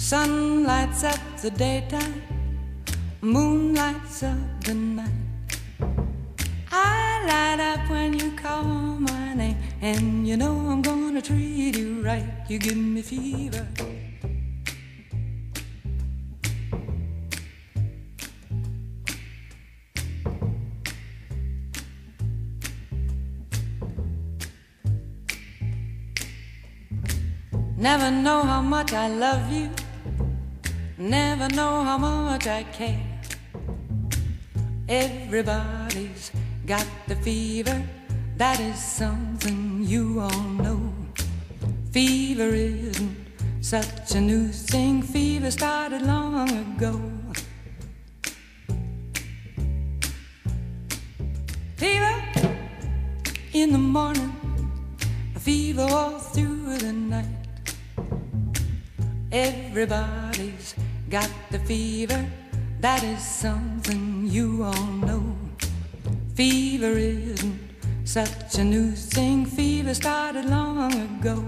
Sun lights up the daytime, moon lights up the night. I light up when you call my name, and you know I'm gonna treat you right. You give me fever. Never know how much I love you. Never know how much I care. Everybody's got the fever. That is something you all know. Fever isn't such a new thing. Fever started long ago. Fever in the morning, a fever all through the night. Everybody's got the fever. That is something you all know. Fever isn't such a new thing. Fever started long ago.